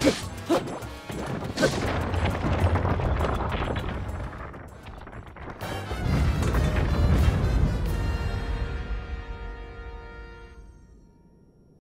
はっ!